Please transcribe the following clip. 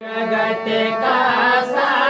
जगते का सा